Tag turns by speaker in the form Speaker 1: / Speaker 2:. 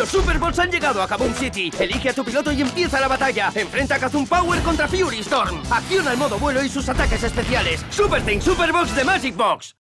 Speaker 1: Los Superbots han llegado a Kaboom City. Elige a tu piloto y empieza la batalla. Enfrenta a Kazum Power contra Fury Storm. Acciona el modo vuelo y sus ataques especiales. Super Team Superbox de Magic Box.